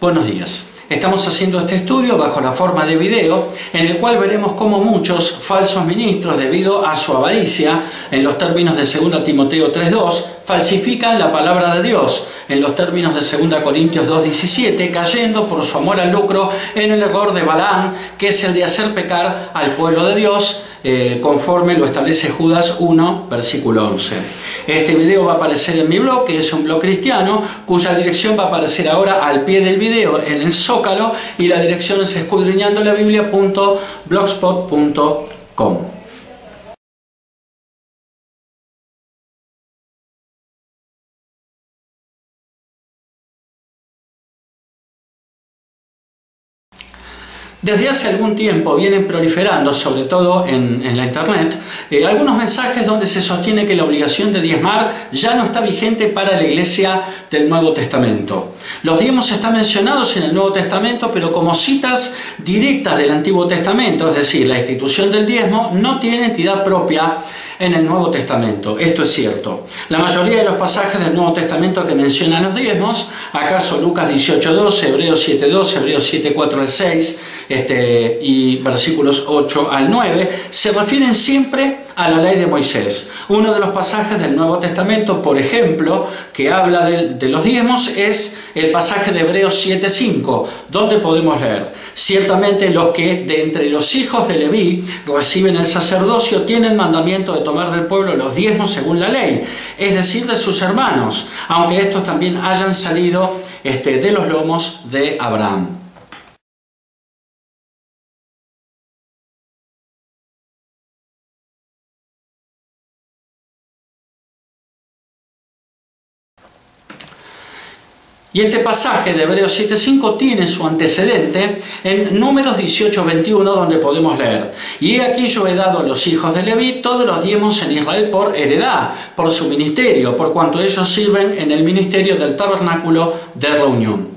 Buenos días. Estamos haciendo este estudio bajo la forma de video, en el cual veremos cómo muchos falsos ministros, debido a su avaricia, en los términos de 2 Timoteo 3.2, falsifican la palabra de Dios, en los términos de 2 Corintios 2.17, cayendo por su amor al lucro en el error de Balaán, que es el de hacer pecar al pueblo de Dios, eh, conforme lo establece Judas 1, versículo 11. Este video va a aparecer en mi blog, que es un blog cristiano, cuya dirección va a aparecer ahora al pie del video en el y la dirección es escudriñandolabiblia.blogspot.com. Desde hace algún tiempo vienen proliferando, sobre todo en, la internet, eh, algunos mensajes donde se sostiene que la obligación de diezmar ya no está vigente para la iglesia del Nuevo Testamento. Los diezmos están mencionados en el Nuevo Testamento, pero como citas directas del Antiguo Testamento, es decir, la institución del diezmo no tiene entidad propia en el Nuevo Testamento. Esto es cierto. La mayoría de los pasajes del Nuevo Testamento que mencionan los diezmos, acaso Lucas 18.2, Hebreos 7.2, Hebreos 7.4 al 6 este, y versículos 8 al 9, se refieren siempre a la ley de Moisés. Uno de los pasajes del Nuevo Testamento, por ejemplo, que habla de, de los diezmos es el pasaje de Hebreos 7.5, donde podemos leer, ciertamente los que de entre los hijos de Leví reciben el sacerdocio tienen mandamiento de tomar del pueblo los diezmos según la ley, es decir, de sus hermanos, aunque estos también hayan salido este, de los lomos de Abraham. Y este pasaje de Hebreos 7.5 tiene su antecedente en Números 18.21 donde podemos leer, y aquí yo he dado a los hijos de Leví todos los diezmos en Israel por heredad, por su ministerio, por cuanto ellos sirven en el ministerio del tabernáculo de reunión.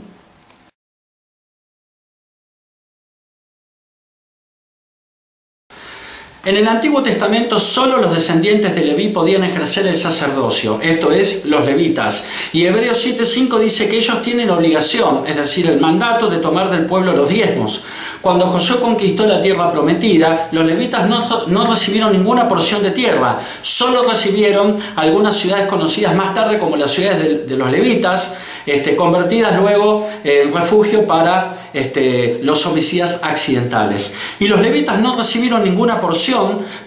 En el Antiguo Testamento solo los descendientes de Leví podían ejercer el sacerdocio, esto es, los levitas. Y Hebreos 7.5 dice que ellos tienen obligación, es decir, el mandato de tomar del pueblo los diezmos. Cuando Josué conquistó la tierra prometida, los levitas no, recibieron ninguna porción de tierra, solo recibieron algunas ciudades conocidas más tarde como las ciudades de, los levitas, este, convertidas luego en refugio para este, los homicidas accidentales. Y los levitas no recibieron ninguna porción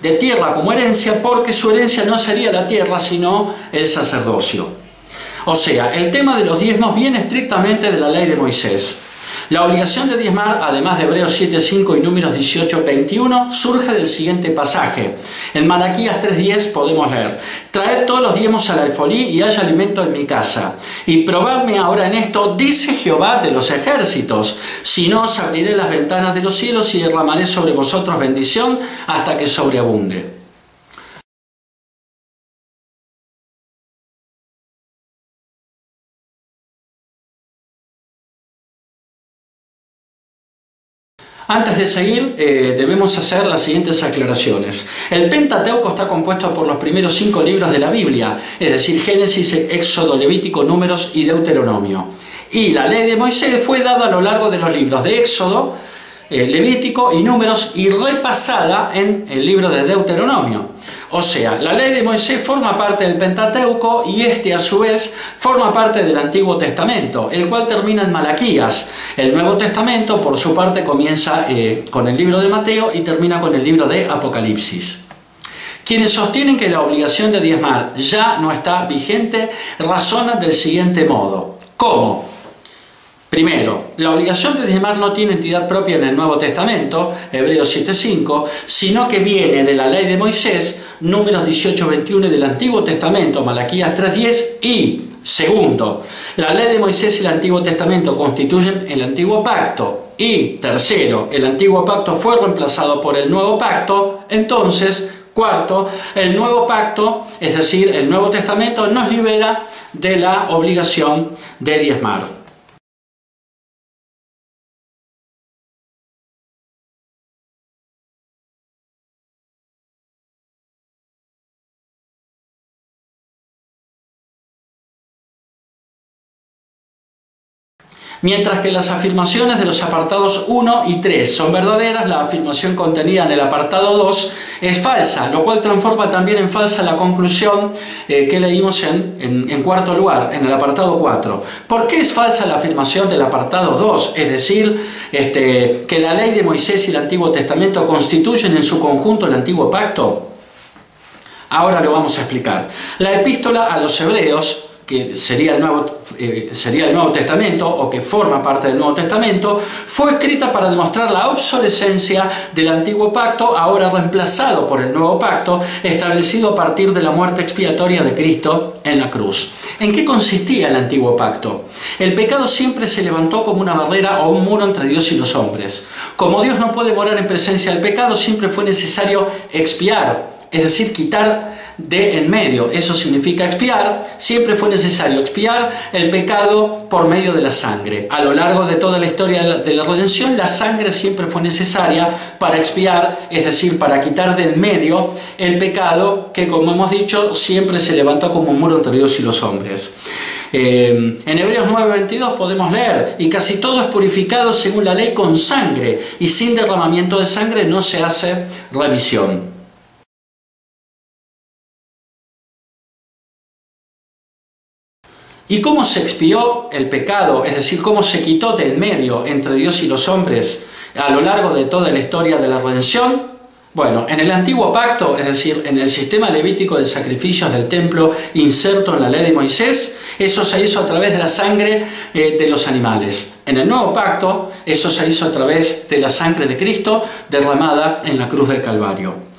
de tierra como herencia porque su herencia no sería la tierra sino el sacerdocio. O sea, el tema de los diezmos viene estrictamente de la ley de Moisés. La obligación de diezmar, además de Hebreos 7.5 y Números 18.21, surge del siguiente pasaje. En Malaquías 3.10 podemos leer, Traed todos los diezmos al alfolí y haya alimento en mi casa. Y probadme ahora en esto, dice Jehová de los ejércitos, si no os abriré las ventanas de los cielos y derramaré sobre vosotros bendición hasta que sobreabunde. Antes de seguir, eh, debemos hacer las siguientes aclaraciones. El Pentateuco está compuesto por los primeros cinco libros de la Biblia, es decir, Génesis, Éxodo, Levítico, Números y Deuteronomio. Y la ley de Moisés fue dada a lo largo de los libros de Éxodo, eh, Levítico y Números y repasada en el libro de Deuteronomio. O sea, la ley de Moisés forma parte del Pentateuco y este a su vez forma parte del Antiguo Testamento, el cual termina en Malaquías. El Nuevo Testamento, por su parte, comienza eh, con el libro de Mateo y termina con el libro de Apocalipsis. Quienes sostienen que la obligación de diezmar ya no está vigente razonan del siguiente modo. ¿Cómo? Primero, la obligación de diezmar no tiene entidad propia en el Nuevo Testamento, Hebreos 7.5, sino que viene de la ley de Moisés, números 18.21 del Antiguo Testamento, Malaquías 3.10 y, segundo, la ley de Moisés y el Antiguo Testamento constituyen el Antiguo Pacto. Y, tercero, el Antiguo Pacto fue reemplazado por el Nuevo Pacto, entonces Cuarto, el nuevo pacto, es decir, el Nuevo Testamento, nos libera de la obligación de diezmar. Mientras que las afirmaciones de los apartados 1 y 3 son verdaderas, la afirmación contenida en el apartado 2 es falsa, lo cual transforma también en falsa la conclusión eh, que leímos en, cuarto lugar, en el apartado 4. ¿Por qué es falsa la afirmación del apartado 2? Es decir, este, que la ley de Moisés y el Antiguo Testamento constituyen en su conjunto el Antiguo Pacto. Ahora lo vamos a explicar. La epístola a los hebreos que sería el, Nuevo, eh, sería el Nuevo Testamento o que forma parte del Nuevo Testamento, fue escrita para demostrar la obsolescencia del antiguo pacto, ahora reemplazado por el nuevo pacto, establecido a partir de la muerte expiatoria de Cristo en la cruz. ¿En qué consistía el antiguo pacto? El pecado siempre se levantó como una barrera o un muro entre Dios y los hombres. Como Dios no puede morar en presencia del pecado, siempre fue necesario expiar, es decir, quitar de en medio. Eso significa expiar. Siempre fue necesario expiar el pecado por medio de la sangre. A lo largo de toda la historia de la, redención, la sangre siempre fue necesaria para expiar, es decir, para quitar de en medio el pecado que, como hemos dicho, siempre se levantó como un muro entre Dios y los hombres. Eh, en Hebreos 9:22 podemos leer, y casi todo es purificado según la ley con sangre, y sin derramamiento de sangre no se hace revisión. ¿Y cómo se expió el pecado? Es decir, cómo se quitó del medio entre Dios y los hombres a lo largo de toda la historia de la redención. Bueno, en el antiguo pacto, es decir, en el sistema levítico de sacrificios del templo inserto en la ley de Moisés, eso se hizo a través de la sangre eh, de los animales. En el nuevo pacto, eso se hizo a través de la sangre de Cristo derramada en la cruz del Calvario.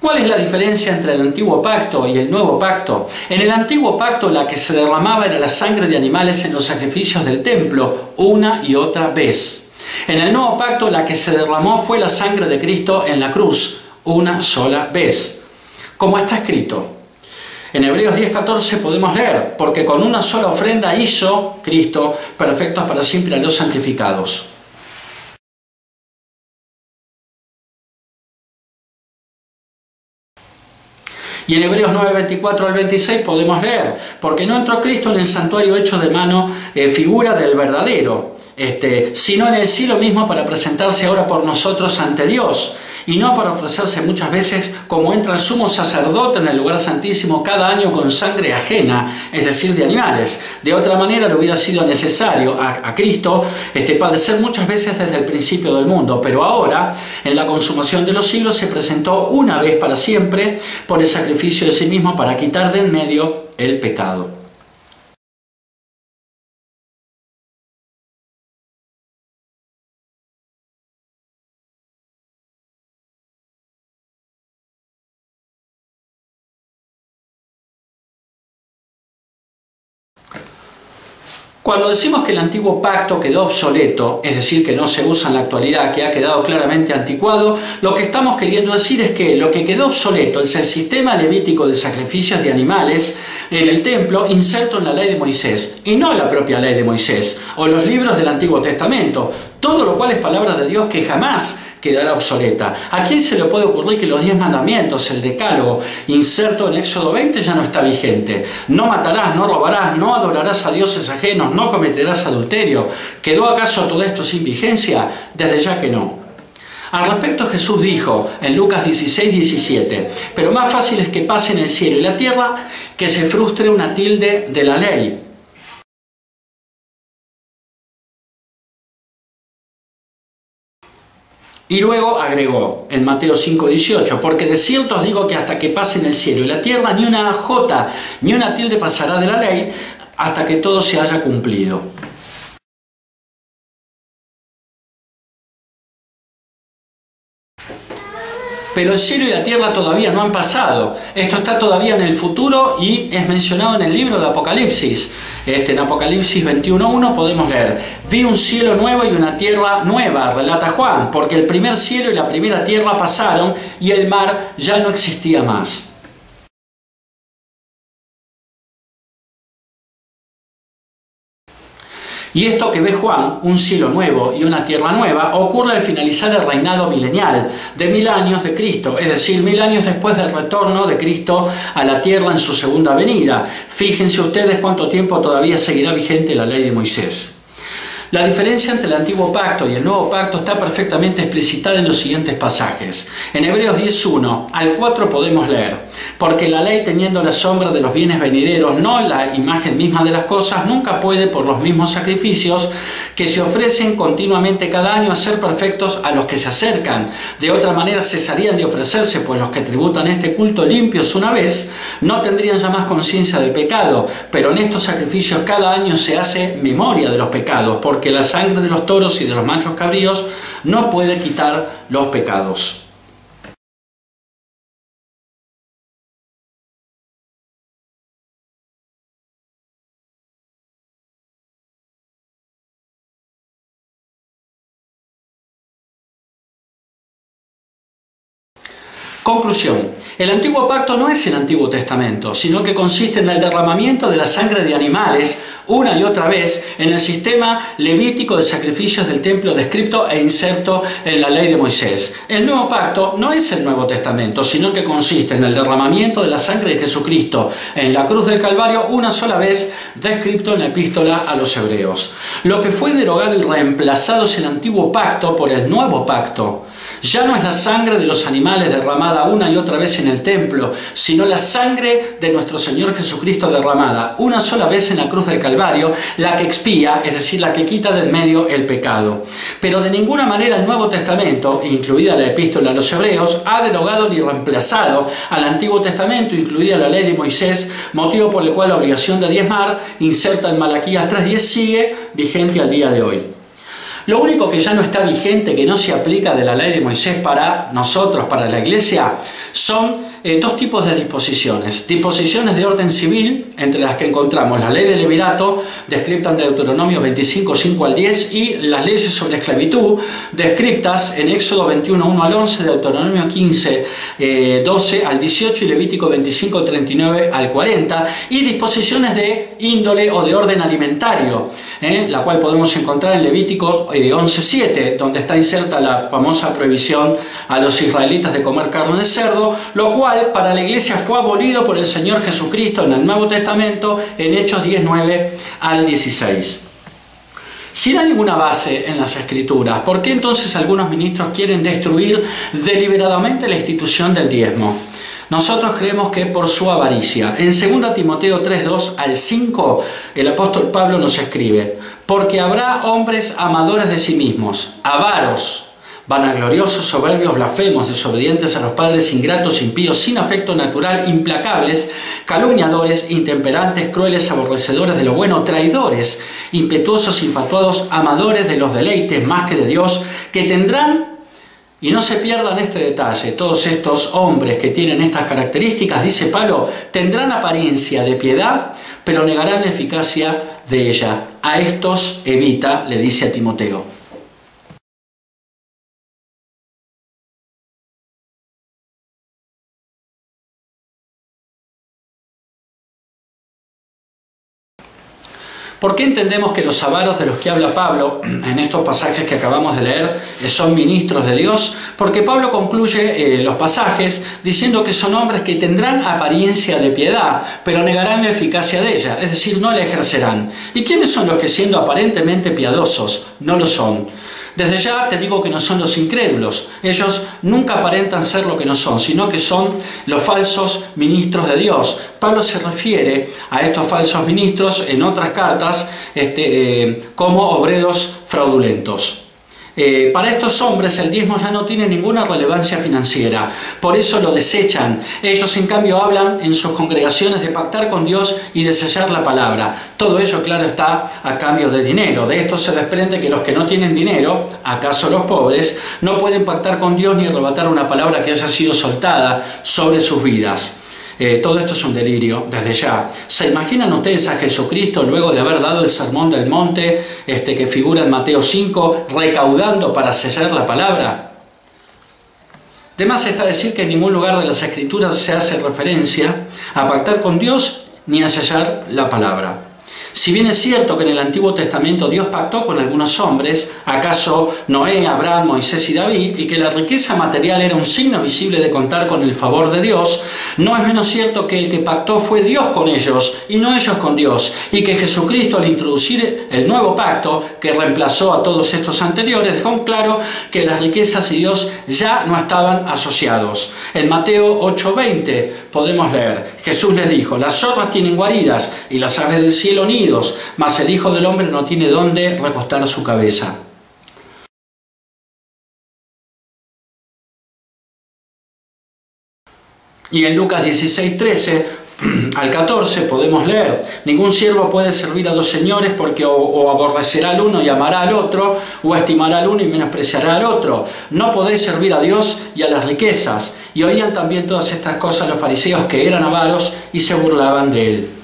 ¿Cuál es la diferencia entre el antiguo pacto y el nuevo pacto? En el antiguo pacto la que se derramaba era la sangre de animales en los sacrificios del templo, una y otra vez. En el nuevo pacto la que se derramó fue la sangre de Cristo en la cruz, una sola vez. Como está escrito. En Hebreos 10:14 podemos leer, porque con una sola ofrenda hizo Cristo perfectos para siempre a los santificados. Y en Hebreos 9, 24 al 26 podemos leer, porque no entró Cristo en el santuario hecho de mano, eh, figura del verdadero, este, sino en el cielo mismo para presentarse ahora por nosotros ante Dios y no para ofrecerse muchas veces como entra el sumo sacerdote en el lugar santísimo cada año con sangre ajena, es decir, de animales. De otra manera le hubiera sido necesario a, Cristo este, padecer muchas veces desde el principio del mundo, pero ahora, en la consumación de los siglos, se presentó una vez para siempre por el sacrificio de sí mismo para quitar de en medio el pecado. Cuando decimos que el antiguo pacto quedó obsoleto, es decir, que no se usa en la actualidad, que ha quedado claramente anticuado, lo que estamos queriendo decir es que lo que quedó obsoleto es el sistema levítico de sacrificios de animales en el templo inserto en la ley de Moisés, y no la propia ley de Moisés, o los libros del Antiguo Testamento, todo lo cual es palabra de Dios que jamás quedará obsoleta. ¿A quién se le puede ocurrir que los diez mandamientos, el decálogo inserto en Éxodo 20 ya no está vigente? No matarás, no robarás, no adorarás a dioses ajenos, no cometerás adulterio. ¿Quedó acaso todo esto sin vigencia? Desde ya que no. Al respecto Jesús dijo en Lucas 16, 17, pero más fácil es que pasen el cielo y la tierra que se frustre una tilde de la ley. Y luego agregó en Mateo 5:18, porque de cierto os digo que hasta que pasen el cielo y la tierra, ni una jota, ni una tilde pasará de la ley, hasta que todo se haya cumplido. Pero el cielo y la tierra todavía no han pasado. Esto está todavía en el futuro y es mencionado en el libro de Apocalipsis. Este, en Apocalipsis 21.1 podemos leer, vi un cielo nuevo y una tierra nueva, relata Juan, porque el primer cielo y la primera tierra pasaron y el mar ya no existía más. Y esto que ve Juan, un cielo nuevo y una tierra nueva, ocurre al finalizar el reinado milenial de mil años de Cristo, es decir, mil años después del retorno de Cristo a la tierra en su segunda venida. Fíjense ustedes cuánto tiempo todavía seguirá vigente la ley de Moisés. La diferencia entre el antiguo pacto y el nuevo pacto está perfectamente explicitada en los siguientes pasajes. En Hebreos 10.1 al 4 podemos leer, porque la ley teniendo la sombra de los bienes venideros, no la imagen misma de las cosas, nunca puede por los mismos sacrificios que se ofrecen continuamente cada año hacer perfectos a los que se acercan. De otra manera cesarían de ofrecerse, pues los que tributan este culto limpios una vez no tendrían ya más conciencia del pecado, pero en estos sacrificios cada año se hace memoria de los pecados, la sangre de los toros y de los machos cabríos no puede quitar los pecados. Conclusión. El antiguo pacto no es el Antiguo Testamento, sino que consiste en el derramamiento de la sangre de animales una y otra vez en el sistema levítico de sacrificios del templo descrito e inserto en la ley de Moisés. El nuevo pacto no es el Nuevo Testamento, sino que consiste en el derramamiento de la sangre de Jesucristo en la cruz del Calvario una sola vez descrito en la epístola a los hebreos. Lo que fue derogado y reemplazado es el antiguo pacto por el nuevo pacto ya no es la sangre de los animales derramada una y otra vez en el templo, sino la sangre de nuestro Señor Jesucristo derramada una sola vez en la cruz del Calvario, la que expía, es decir, la que quita del medio el pecado. Pero de ninguna manera el Nuevo Testamento, incluida la epístola a los Hebreos, ha derogado ni reemplazado al Antiguo Testamento, incluida la ley de Moisés, motivo por el cual la obligación de diezmar, inserta en Malaquías 3.10, sigue vigente al día de hoy. Lo único que ya no está vigente, que no se aplica de la ley de Moisés para nosotros, para la iglesia, son eh, dos tipos de disposiciones. Disposiciones de orden civil, entre las que encontramos la ley del Levirato, descrita en Deuteronomio 25, 5 al 10, y las leyes sobre esclavitud, descritas en Éxodo 21, 1 al 11, Deuteronomio 15, 12 eh, al 18 y Levítico 25, 39 al 40, y disposiciones de índole o de orden alimentario, eh, la cual podemos encontrar en Levítico 11, 7, donde está inserta la famosa prohibición a los israelitas de comer carne de cerdo, lo cual para la iglesia fue abolido por el Señor Jesucristo en el Nuevo Testamento en Hechos 19 al 16. Si no hay ninguna base en las escrituras, ¿por qué entonces algunos ministros quieren destruir deliberadamente la institución del diezmo? Nosotros creemos que por su avaricia. En 2 Timoteo 3, 2 al 5, el apóstol Pablo nos escribe, porque habrá hombres amadores de sí mismos, avaros, vanagloriosos, soberbios, blasfemos, desobedientes a los padres, ingratos, impíos, sin afecto natural, implacables, calumniadores, intemperantes, crueles, aborrecedores de lo bueno, traidores, impetuosos, infatuados, amadores de los deleites más que de Dios, que tendrán y no se pierdan este detalle, todos estos hombres que tienen estas características, dice Pablo, tendrán apariencia de piedad, pero negarán la eficacia de ella. A estos evita, le dice a Timoteo. ¿Por qué entendemos que los avaros de los que habla Pablo en estos pasajes que acabamos de leer eh, son ministros de Dios? Porque Pablo concluye eh, los pasajes diciendo que son hombres que tendrán apariencia de piedad, pero negarán la eficacia de ella, es decir, no la ejercerán. ¿Y quiénes son los que siendo aparentemente piadosos no lo son? Desde ya te digo que no son los incrédulos. Ellos nunca aparentan ser lo que no son, sino que son los falsos ministros de Dios. Pablo se refiere a estos falsos ministros en otras cartas este, eh, como obreros fraudulentos. Eh, para estos hombres el diezmo ya no tiene ninguna relevancia financiera, por eso lo desechan. Ellos en cambio hablan en sus congregaciones de pactar con Dios y de sellar la palabra. Todo ello, claro, está a cambio de dinero. De esto se desprende que los que no tienen dinero, acaso los pobres, no pueden pactar con Dios ni arrebatar una palabra que haya sido soltada sobre sus vidas. Eh, todo esto es un delirio desde ya. ¿Se imaginan ustedes a Jesucristo luego de haber dado el sermón del monte este, que figura en Mateo 5, recaudando para sellar la palabra? De más está decir que en ningún lugar de las escrituras se hace referencia a pactar con Dios ni a sellar la palabra. Si bien es cierto que en el Antiguo Testamento Dios pactó con algunos hombres, acaso Noé, Abraham, Moisés y David, y que la riqueza material era un signo visible de contar con el favor de Dios, no es menos cierto que el que pactó fue Dios con ellos y no ellos con Dios, y que Jesucristo al introducir el nuevo pacto que reemplazó a todos estos anteriores dejó claro que las riquezas y Dios ya no estaban asociados. En Mateo 8:20 podemos leer, Jesús les dijo, las zorras tienen guaridas y las aves del cielo nidos, mas el Hijo del Hombre no tiene dónde recostar su cabeza. Y en Lucas 16, 13 al 14 podemos leer, ningún siervo puede servir a dos señores porque o, aborrecerá al uno y amará al otro, o estimará al uno y menospreciará al otro. No podéis servir a Dios y a las riquezas. Y oían también todas estas cosas los fariseos que eran avaros y se burlaban de él.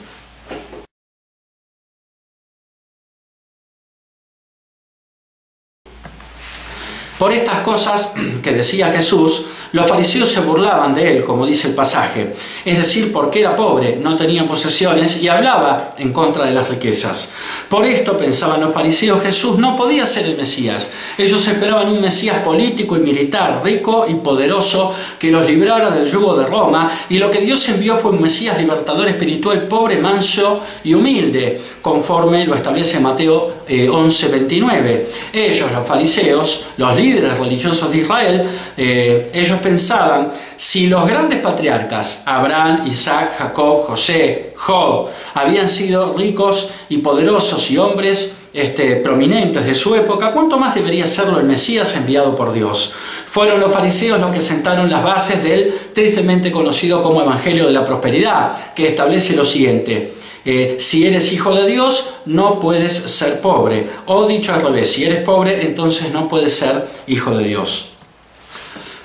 Por estas cosas que decía Jesús, los fariseos se burlaban de él, como dice el pasaje, es decir, porque era pobre, no tenía posesiones y hablaba en contra de las riquezas. Por esto pensaban los fariseos, Jesús no podía ser el Mesías. Ellos esperaban un Mesías político y militar, rico y poderoso, que los librara del yugo de Roma, y lo que Dios envió fue un Mesías libertador espiritual, pobre, manso y humilde, conforme lo establece Mateo 11, eh, 29. Ellos, los fariseos, los líderes religiosos de Israel, eh, ellos pensaban, si los grandes patriarcas, Abraham, Isaac, Jacob, José, Job, habían sido ricos y poderosos y hombres este, prominentes de su época, ¿cuánto más debería serlo el Mesías enviado por Dios? Fueron los fariseos los que sentaron las bases del tristemente conocido como Evangelio de la Prosperidad, que establece lo siguiente. Eh, si eres hijo de Dios, no puedes ser pobre. O dicho al revés, si eres pobre, entonces no puedes ser hijo de Dios.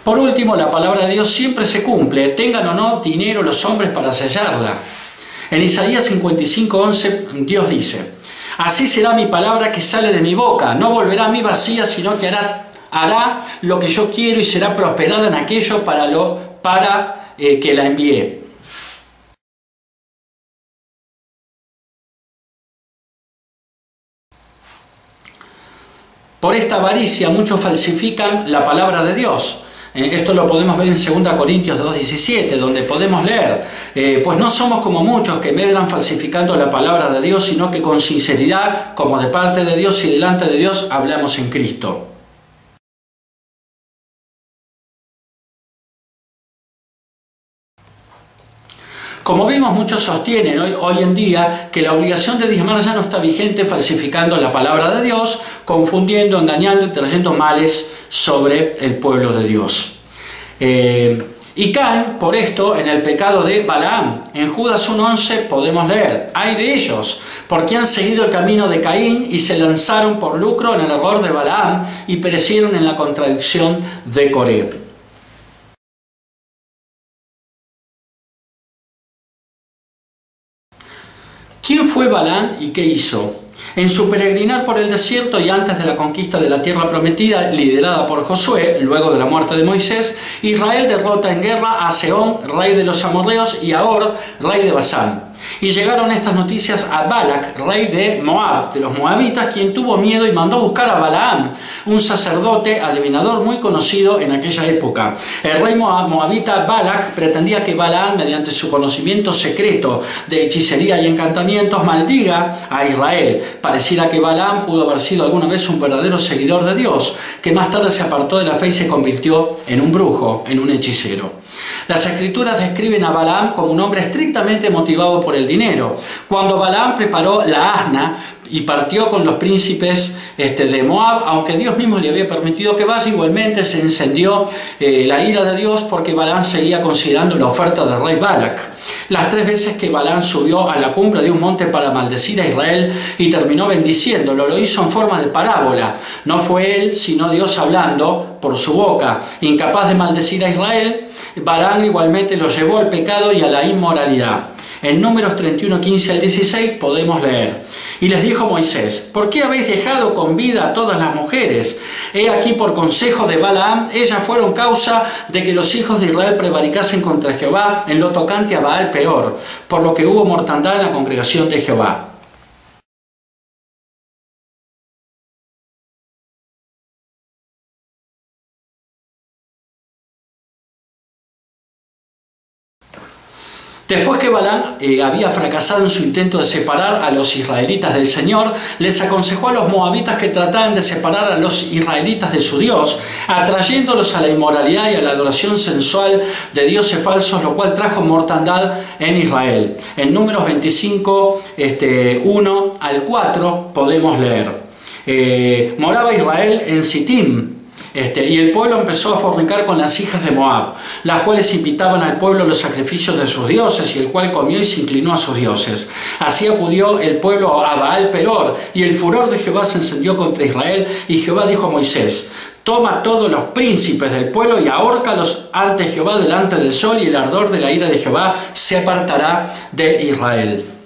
Por último, la palabra de Dios siempre se cumple, tengan o no dinero los hombres para sellarla. En Isaías 55:11 Dios dice, Así será mi palabra que sale de mi boca, no volverá a mí vacía, sino que hará, hará lo que yo quiero y será prosperada en aquello para, lo, para eh, que la envíe. Por esta avaricia muchos falsifican la palabra de Dios. Eh, esto lo podemos ver en 2 Corintios 2.17, donde podemos leer, eh, pues no somos como muchos que medran falsificando la palabra de Dios, sino que con sinceridad, como de parte de Dios y delante de Dios, hablamos en Cristo. Como vimos, muchos sostienen hoy, hoy, en día que la obligación de diezmar ya no está vigente falsificando la palabra de Dios, confundiendo, engañando y trayendo males sobre el pueblo de Dios. Eh, y caen por esto en el pecado de Balaam. En Judas 1.11 podemos leer, hay de ellos, porque han seguido el camino de Caín y se lanzaron por lucro en el error de Balaam y perecieron en la contradicción de Coreb. ¿Quién fue Balán y qué hizo? En su peregrinar por el desierto y antes de la conquista de la tierra prometida, liderada por Josué, luego de la muerte de Moisés, Israel derrota en guerra a Seón, rey de los amorreos, y a Or, rey de Basán. Y llegaron estas noticias a Balak, rey de Moab, de los moabitas, quien tuvo miedo y mandó buscar a Balaam, un sacerdote adivinador muy conocido en aquella época. El rey moabita Balak pretendía que Balaam, mediante su conocimiento secreto de hechicería y encantamientos, maldiga a Israel. Pareciera que Balaam pudo haber sido alguna vez un verdadero seguidor de Dios, que más tarde se apartó de la fe y se convirtió en un brujo, en un hechicero. Las escrituras describen a Balaam como un hombre estrictamente motivado por el dinero. Cuando Balaam preparó la asna y partió con los príncipes este, de Moab, aunque Dios mismo le había permitido que vaya, igualmente se encendió eh, la ira de Dios porque Balaam seguía considerando la oferta del rey Balak. Las tres veces que Balaam subió a la cumbre de un monte para maldecir a Israel y terminó bendiciéndolo, lo hizo en forma de parábola. No fue él, sino Dios hablando por su boca. Incapaz de maldecir a Israel, Balaam igualmente lo llevó al pecado y a la inmoralidad. En números 31, 15 al 16 podemos leer. Y les dijo Moisés, ¿por qué habéis dejado con vida a todas las mujeres? He aquí por consejo de Balaam, ellas fueron causa de que los hijos de Israel prevaricasen contra Jehová en lo tocante a Baal peor, por lo que hubo mortandad en la congregación de Jehová. Después que Balán eh, había fracasado en su intento de separar a los israelitas del Señor, les aconsejó a los moabitas que trataran de separar a los israelitas de su Dios, atrayéndolos a la inmoralidad y a la adoración sensual de dioses falsos, lo cual trajo mortandad en Israel. En números 25, este, 1 al 4 podemos leer. Eh, moraba Israel en Sittim, este, y el pueblo empezó a fornicar con las hijas de Moab, las cuales invitaban al pueblo los sacrificios de sus dioses, y el cual comió y se inclinó a sus dioses. Así acudió el pueblo a Baal Peror, y el furor de Jehová se encendió contra Israel, y Jehová dijo a Moisés, Toma todos los príncipes del pueblo y ahórcalos ante Jehová delante del sol, y el ardor de la ira de Jehová se apartará de Israel.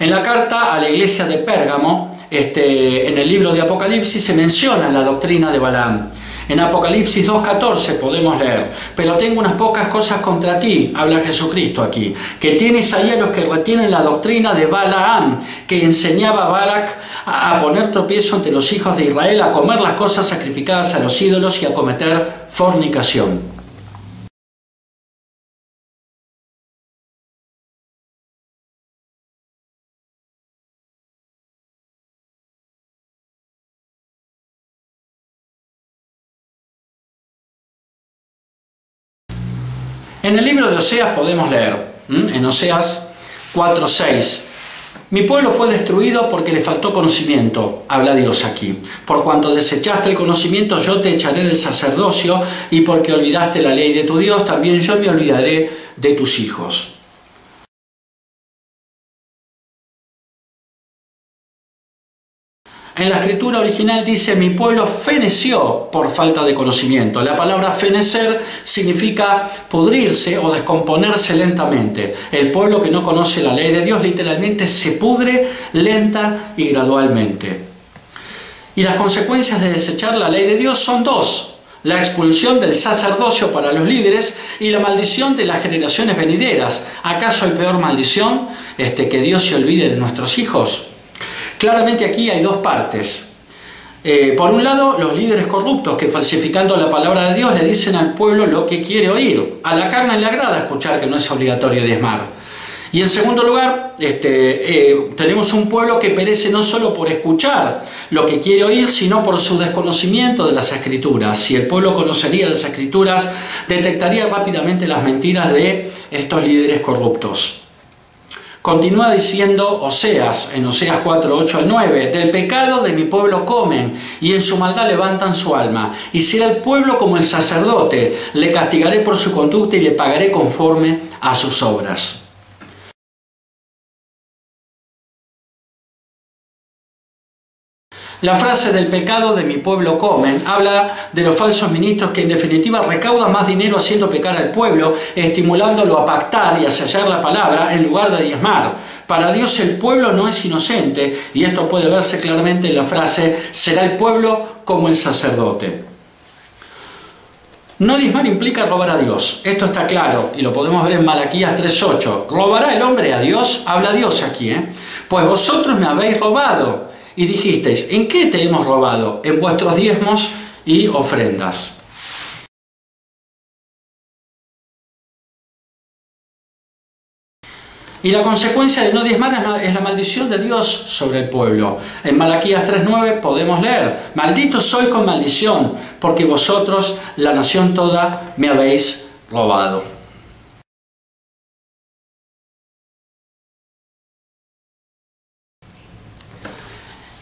En la carta a la iglesia de Pérgamo, este, en el libro de Apocalipsis, se menciona la doctrina de Balaam. En Apocalipsis 2.14 podemos leer, pero tengo unas pocas cosas contra ti, habla Jesucristo aquí, que tienes ahí a los que retienen la doctrina de Balaam, que enseñaba a Balak a poner tropiezo ante los hijos de Israel, a comer las cosas sacrificadas a los ídolos y a cometer fornicación. En el libro de Oseas podemos leer, en Oseas 4:6, mi pueblo fue destruido porque le faltó conocimiento, habla Dios aquí. Por cuanto desechaste el conocimiento, yo te echaré del sacerdocio, y porque olvidaste la ley de tu Dios, también yo me olvidaré de tus hijos. En la escritura original dice, mi pueblo feneció por falta de conocimiento. La palabra fenecer significa pudrirse o descomponerse lentamente. El pueblo que no conoce la ley de Dios literalmente se pudre lenta y gradualmente. Y las consecuencias de desechar la ley de Dios son dos. La expulsión del sacerdocio para los líderes y la maldición de las generaciones venideras. ¿Acaso hay peor maldición este, que Dios se olvide de nuestros hijos? Claramente aquí hay dos partes. Eh, por un lado, los líderes corruptos que falsificando la palabra de Dios le dicen al pueblo lo que quiere oír. A la carne le agrada escuchar que no es obligatorio diezmar. Y en segundo lugar, este, eh, tenemos un pueblo que perece no solo por escuchar lo que quiere oír, sino por su desconocimiento de las escrituras. Si el pueblo conocería las escrituras, detectaría rápidamente las mentiras de estos líderes corruptos. Continúa diciendo Oseas, en Oseas 4, 8 al 9, del pecado de mi pueblo comen y en su maldad levantan su alma. Y será el pueblo como el sacerdote, le castigaré por su conducta y le pagaré conforme a sus obras. La frase del pecado de mi pueblo comen habla de los falsos ministros que en definitiva recaudan más dinero haciendo pecar al pueblo, estimulándolo a pactar y a sellar la palabra en lugar de diezmar. Para Dios el pueblo no es inocente y esto puede verse claramente en la frase será el pueblo como el sacerdote. No diezmar implica robar a Dios. Esto está claro y lo podemos ver en Malaquías 3.8. ¿Robará el hombre a Dios? Habla Dios aquí, ¿eh? Pues vosotros me habéis robado y dijisteis, ¿en qué te hemos robado? En vuestros diezmos y ofrendas. Y la consecuencia de no diezmar es la, maldición de Dios sobre el pueblo. En Malaquías 3.9 podemos leer, maldito soy con maldición, porque vosotros, la nación toda, me habéis robado.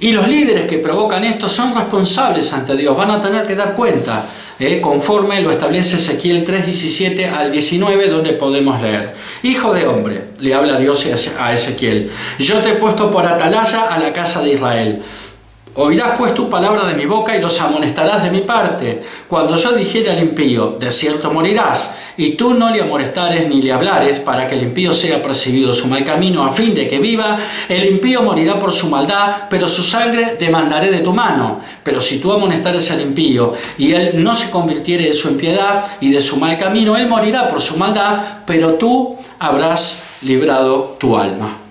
Y los líderes que provocan esto son responsables ante Dios, van a tener que dar cuenta, eh, conforme lo establece Ezequiel 3:17 al 19, donde podemos leer, Hijo de hombre, le habla Dios a Ezequiel, yo te he puesto por atalaya a la casa de Israel. Oirás pues tu palabra de mi boca y los amonestarás de mi parte. Cuando yo dijere al impío, de cierto morirás, y tú no le amonestares ni le hablares, para que el impío sea percibido su mal camino, a fin de que viva, el impío morirá por su maldad, pero su sangre demandaré de tu mano. Pero si tú amonestares al impío, y él no se convirtiere de su impiedad y de su mal camino, él morirá por su maldad, pero tú habrás librado tu alma.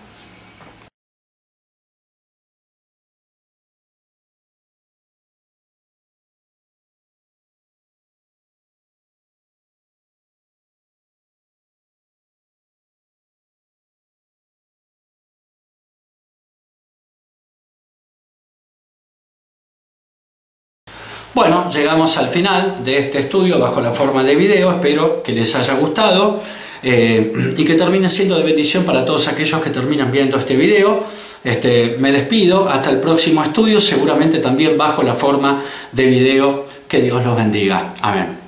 Bueno, llegamos al final de este estudio bajo la forma de video, espero que les haya gustado eh, y que termine siendo de bendición para todos aquellos que terminan viendo este video. Este, me despido, hasta el próximo estudio, seguramente también bajo la forma de video. Que Dios los bendiga. Amén.